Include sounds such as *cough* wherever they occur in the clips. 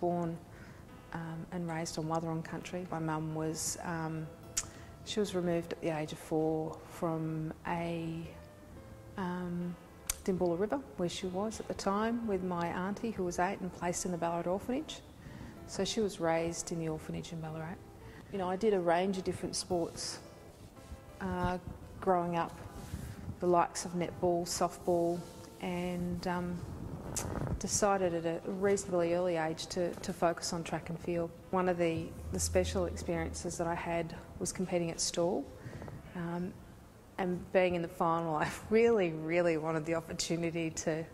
born um, and raised on Wathaurong country. My mum was, um, she was removed at the age of four from a um, River, where she was at the time, with my auntie who was eight and placed in the Ballarat orphanage. So she was raised in the orphanage in Ballarat. You know, I did a range of different sports uh, growing up, the likes of netball, softball, and um, decided at a reasonably early age to, to focus on track and field. One of the, the special experiences that I had was competing at Stawell. Um, and being in the final, I *laughs* really, really wanted the opportunity to,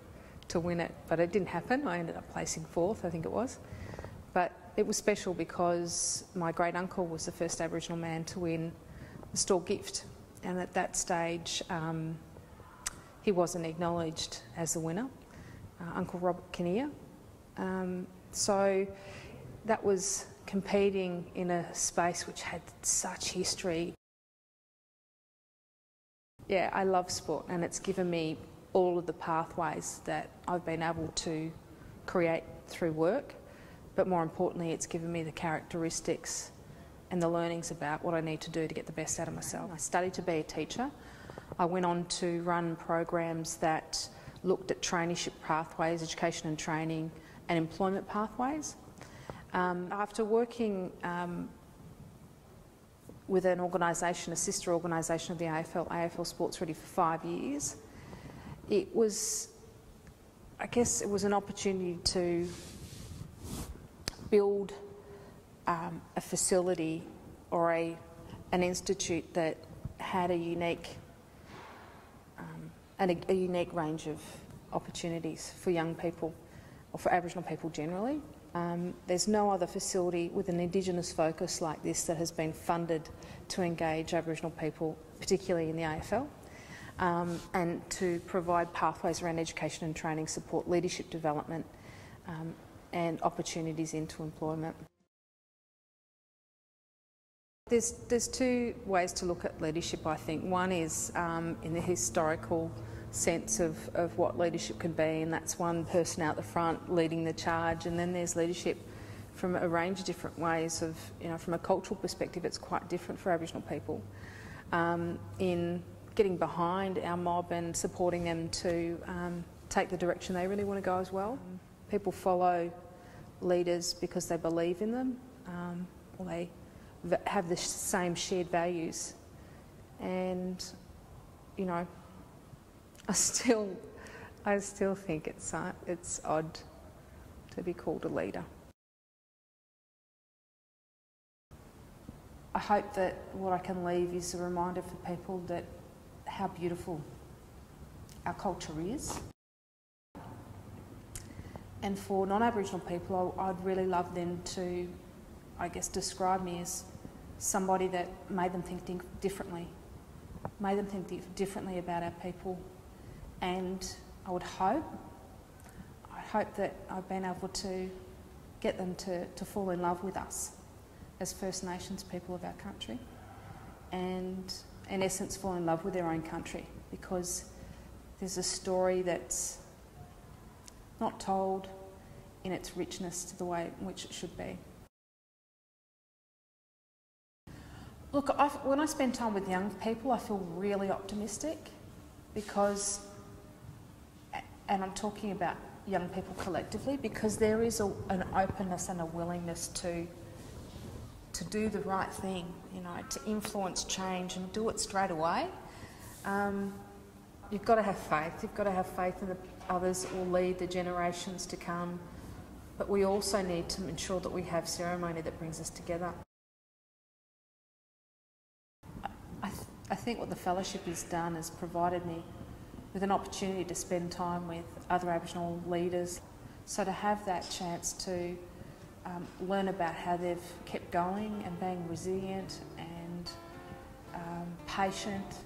to win it, but it didn't happen. I ended up placing fourth, I think it was. But it was special because my great uncle was the first Aboriginal man to win the Stawell gift, and at that stage, um, he wasn't acknowledged as the winner, uh, Uncle Robert Kinnear. Um, so that was competing in a space which had such history. Yeah, I love sport and it's given me all of the pathways that I've been able to create through work, but more importantly, it's given me the characteristics and the learnings about what I need to do to get the best out of myself. I studied to be a teacher. I went on to run programs that looked at traineeship pathways, education and training, and employment pathways. Um, after working um, with an organisation, a sister organisation of the AFL, AFL Sports Ready for five years, it was, I guess, it was an opportunity to build um, a facility or a, an institute that had a unique and a, a unique range of opportunities for young people or for Aboriginal people generally. Um, there's no other facility with an Indigenous focus like this that has been funded to engage Aboriginal people, particularly in the AFL, um, and to provide pathways around education and training, support leadership development, um, and opportunities into employment. There's, there's two ways to look at leadership, I think. One is um, in the historical sense of, of what leadership can be, and that's one person out the front leading the charge, and then there's leadership from a range of different ways of, you know, from a cultural perspective, it's quite different for Aboriginal people. Um, in getting behind our mob and supporting them to um, take the direction they really want to go as well. People follow leaders because they believe in them um, or they have the same shared values. And, you know, I still, I still think it's, uh, it's odd to be called a leader. I hope that what I can leave is a reminder for people that how beautiful our culture is. And for non-Aboriginal people, I'd really love them to, I guess, describe me as somebody that made them think differently, made them think differently about our people. And I would hope, I hope that I've been able to get them to, to fall in love with us as First Nations people of our country and in essence fall in love with their own country because there's a story that's not told in its richness to the way in which it should be. Look, I've, when I spend time with young people, I feel really optimistic because, and I'm talking about young people collectively, because there is a, an openness and a willingness to to do the right thing, you know, to influence change and do it straight away. Um, you've got to have faith. You've got to have faith in the others that will lead the generations to come. But we also need to ensure that we have ceremony that brings us together. I think what the fellowship has done is provided me with an opportunity to spend time with other Aboriginal leaders. So to have that chance to um, learn about how they've kept going and being resilient and um, patient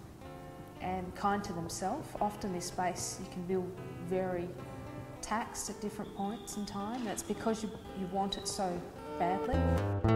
and kind to themselves. Often this space you can feel very taxed at different points in time. That's because you, you want it so badly.